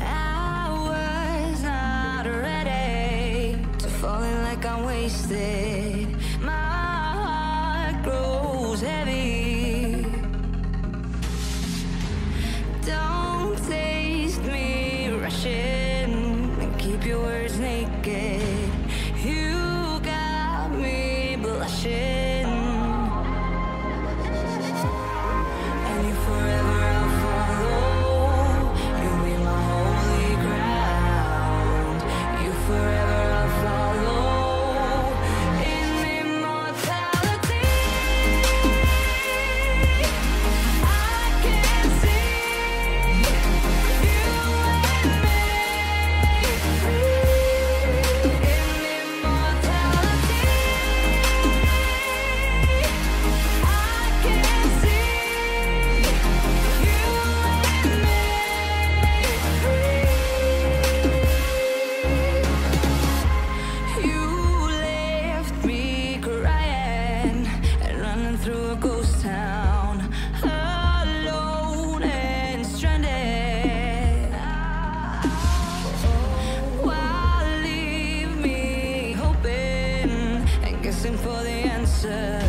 I was not ready to fall in like I'm wasted. My heart grows heavy. Don't taste me rushing and keep your words naked. for the answer.